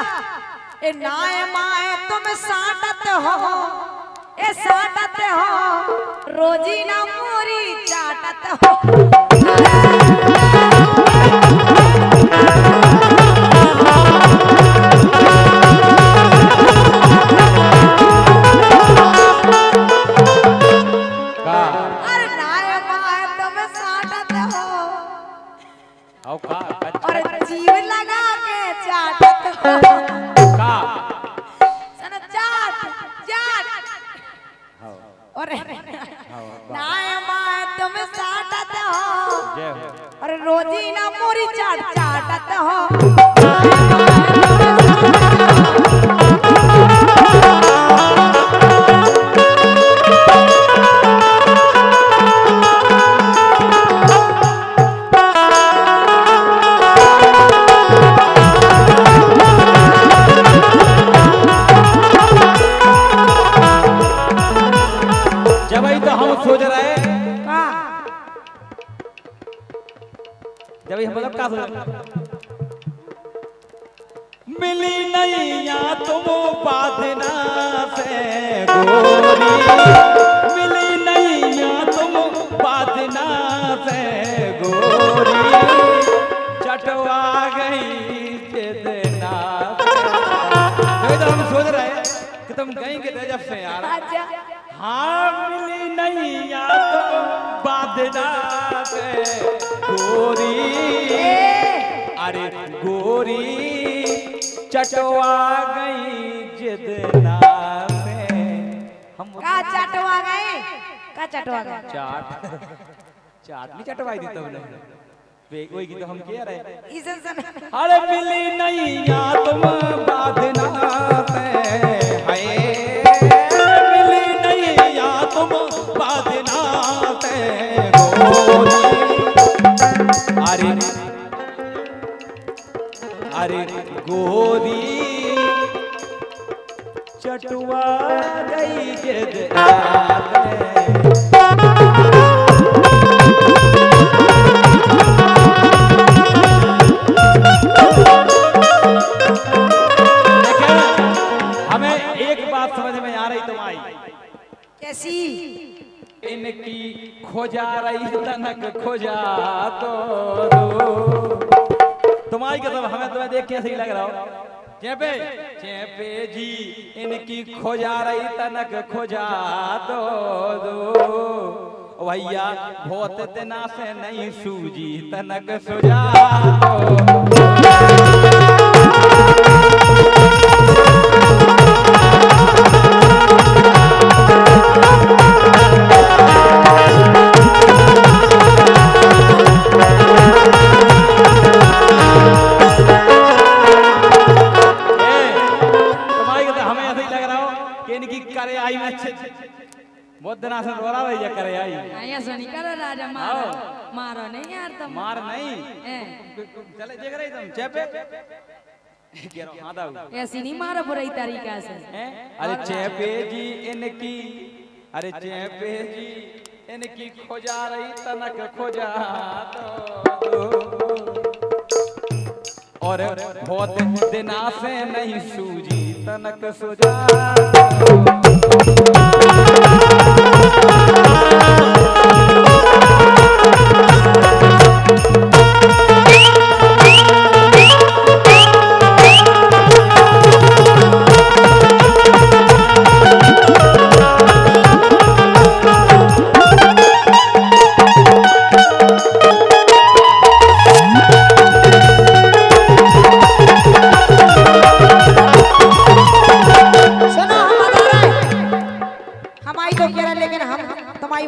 ए तुम साटत हो। ए साटत हो। रोजी ना मोरी चाटत हो। हौ नाय माए तुम साटत हो। अरे और रोजी ना मोरी चाट चाटत हो। रहे मिली नहीं या तुम बादना से गोरी। मिली नहीं या तुम बादना से गोरी। चटवा गई चेतना तो हम सोच रहे कि तुम कहेंगे गजब से यार। हाँ मिली नहीं या तो बादना से गोरी। अरे गोरी चटवा गई जिदना से हम का चटवा गए? का चटवा गए? चाट। चाट नहीं चटवाई दी वे- वही की तो हम कह रहे इसे सुन अरे मिली नहीं या तुम बादना से खोजा रही तनक खोजा तो तुम्हारी कसम हमें तुम्हें देख के सही लग रहा हो। चेपे चेपे जी इनकी खोजा रही तनक खोजा दो दो। भैया भोत तना से नहीं सूजी, तनक सुजा दो। बहुत दिना से रो रहा है करे आई। आया सुनी करो राजा मारो। मारो नहीं यार तुम। मार नहीं। चले देख रही तुम चेपे ऐसी नहीं मारो बुरी तरीका से। अरे चेपे जी इनकी अरे चेपे जी इनकी खोजा रही तनक खोजा तो और बहुत दिना से नहीं सूजी तनक सुजा सुनो हम बता रहे हैं। हमारी तो कह रहे हैं, लेकिन हम तुम्हारी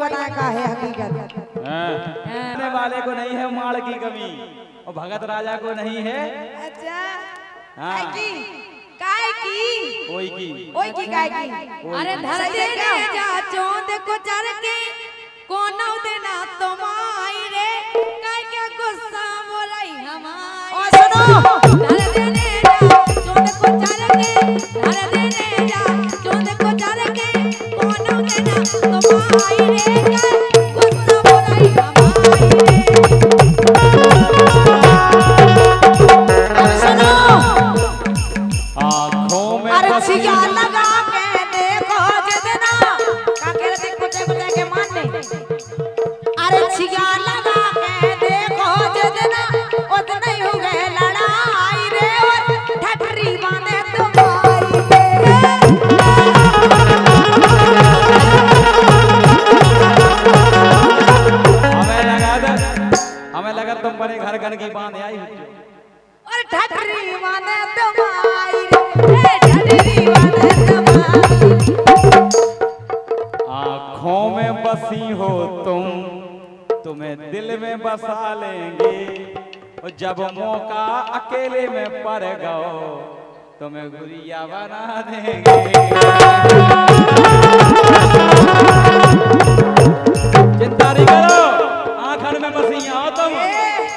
बताए का है हकीकत। आने वाले को नहीं है माल की कमी और भगत राजा को नहीं है। अच्छा। हाँ। काय की? काय की? कोई की? ओई की काय की? अरे धर सही दे है क्या? जा चोंद को चर के कोनो देना तुम्हारी रे। काय के गुस्सा बोलाई हमारी और सुनो। धर देने जा चोंद को चर के धर आँखों में बसी हो तुम, तुम्हें दिल में बसा लेंगे। और जब मौका अकेले में पड़ गओ तुम्हें गुड़िया बना देंगे। चिंता नहीं करो।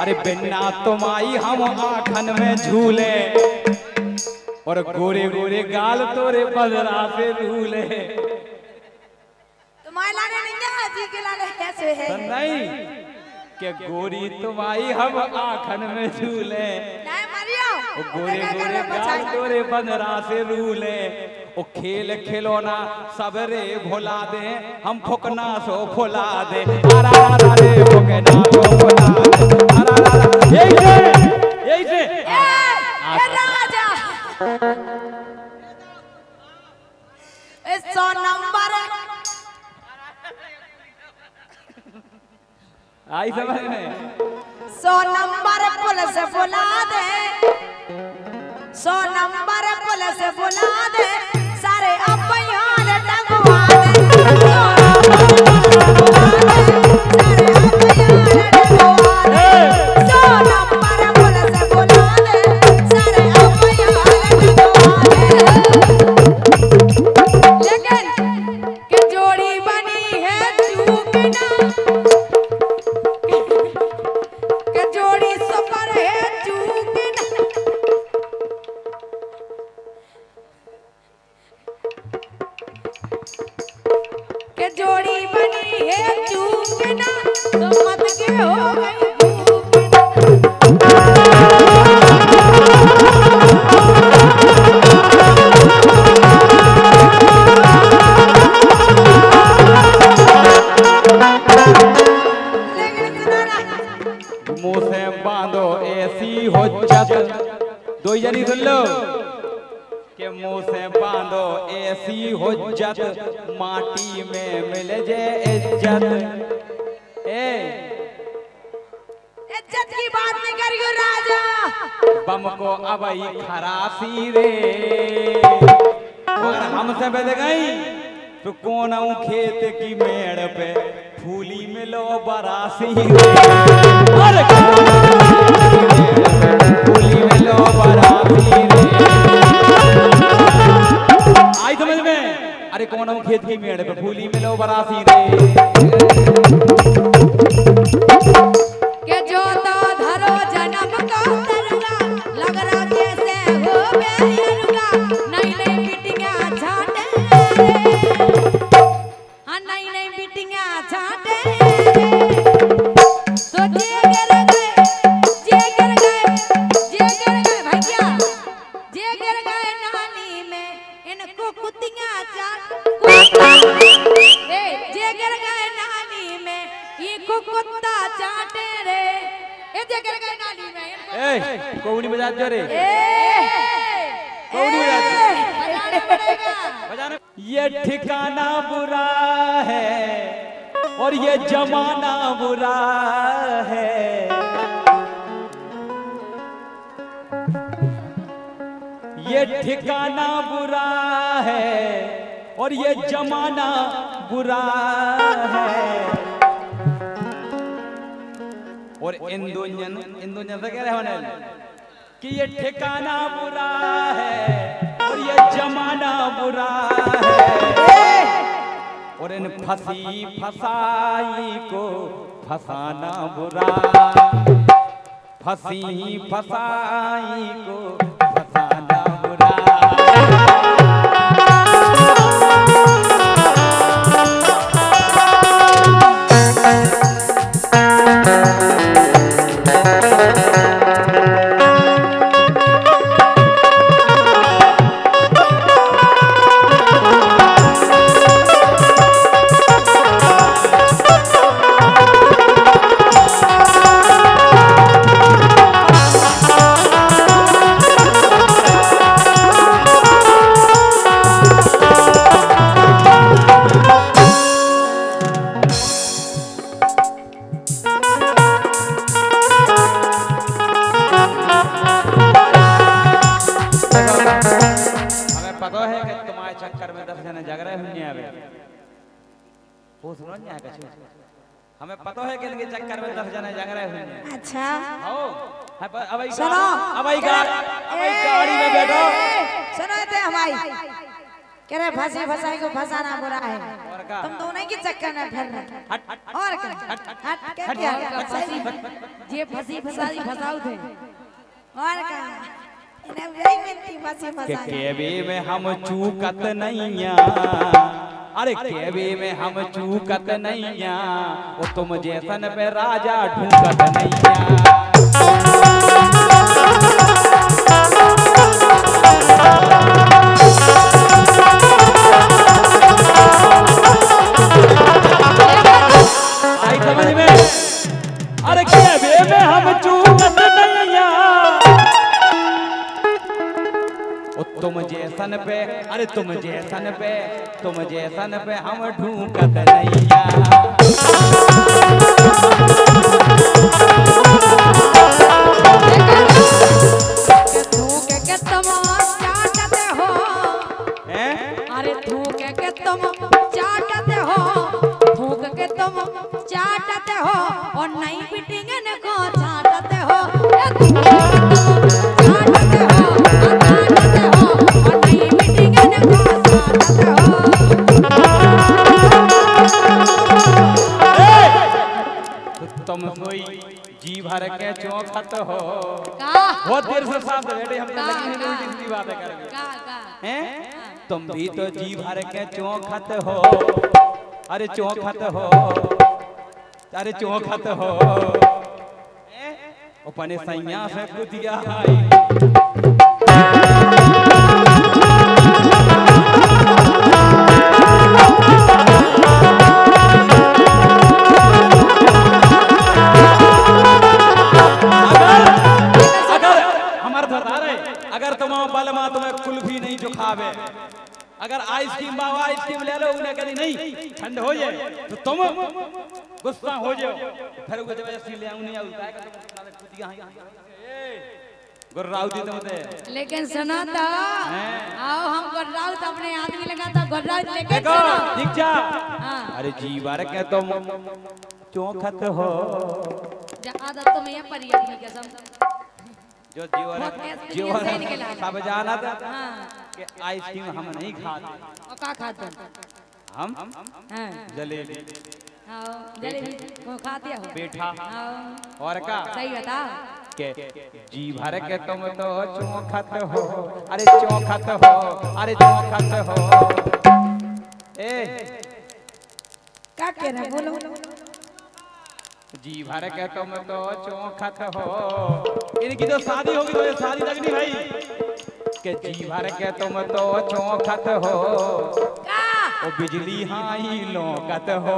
अरे बिना तुम आई हम आंखन में झूले। और गोरे गोरे गाल तोरे बदरा से रूले तुम्हारे लाने नहीं है जी के लाने है। तो नहीं के गोरी तुम आई हम आखन में झूले। गोरे गोरे गाल तोरे बंदरा से रूले ओ खेल खिलौना सबरे भुला दे हम फुकना सो फुला दे। अरा रा रे फुकना सो फुला दे। माटी में मिल जे इज़्ज़त। ए। इज़्ज़त की बात नहीं करियो राजा। बम को अब ही खरासी रे अगर हमसे बद गई तो कौन खेत की मेड़ पे? फूली में लो बरासी रे अरे फूली में लो बरासी रे आई समझ में? अरे कौन हम खेत की मेड़ पे फूली मिलो बरासी रे के जो और ये जमाना बुरा है। ये ठिकाना बुरा है और ये जमाना बुरा है। और इंदुंजन इंदुंजन से कह रहे होने कि ये ठिकाना बुरा है और ये जमाना बुरा है। और इन फंसी फसाई को फसाना बुरा फंसी फसाई को अच्छा। सुनो। आई गाड़ी में बैठो। सुनो ते हमारी। कह रहे फंसी फंसाई को फंसाना बुरा है। तुम दोनों की चक्कर में फिर रहे और क्या हट क्या किया फंसी जे फंसी फसाई फसाऊ थे। और क्या इन्हें वही मिलती फंसी के फंसाई में हम चूकत नैया अरे केबे में हम चूकत नैया वो तुम जैसन पे राजा ढूंढत नैया। आई समझ में? अरे केबे में हम चूकत नैया। ओ तुम जैसन पे अरे तुम जैसन पे तुम जैसन पे हम ढूंढत नैया थूक के तुम चाटते हो? हैं अरे थूक के तुम चाटते हो थूक के तुम चाटते हो और नई बिटिंगन को भर के चौखत हो। वो बहुत देर से साथ बैठे हम तो लगी नहीं उल्टी सीधी बातें करेंगे हैं। तुम भी तो जी भर के चौखत हो। अरे चौखत हो। अरे चौखत हो। अपने सैया से कुदिया ले उन्हें कभी नहीं ठंड हो जाए तो तुम गुस्सा हो जाओ। फिर वो जब ऐसी ले आऊँ नहीं आऊँ काय का तुम साले कुतिया हैं गुर्राऊ दी तुम दे लेकिन सुनो तो आओ हम गोर्राऊ तो अपने आदमी लगा तो गोर्राऊ लेकिन देखो सुनो ठीक जा। हाँ। अरे जीवर के तुम चौखत हो। जा आदत तो मैं पर अपनी कसम। जो जीवर जीवर। सब जानत हाँ। कि आइसक्रीम हम नहीं खाते। और का खाते हम? हाँ। जलेबी। जलेबी को खाते हो? पेठा। आओ और का? सही बता। के? जी भर के तुम तो चौखत हो। अरे चौखत हो अरे चौखत हो। ए। क्या कह रहे हैं बोलो? जी भर के तुम तो चौखत हो। इनकी तो शादी होगी तो ये शादी लगनी भाई। के जी के तुम तो चौखत हो। ओ बिजली हाई लोकत हो।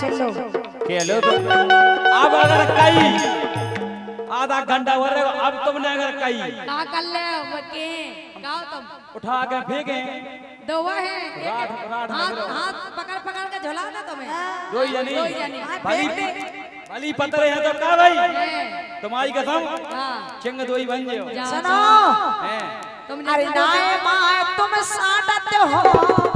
सुन लो। खेलो तो। अब अगर कई आधा घंटा हो रहेगा अब तुमने अगर कई का कर ले के गाओ तुम। उठा के फेंके। दोवा है हाथ हाथ पकड़ पकड़ के झुला ना तुम्हें। हाँ। दो यानी दो जनी। हाँ, भली भली पतरे है तो का भाई? हाँ। तुम्हारी कसम। चिंग दोई बन जाओ। सुनो। तुम अरे नाए माए तुम साडत हो।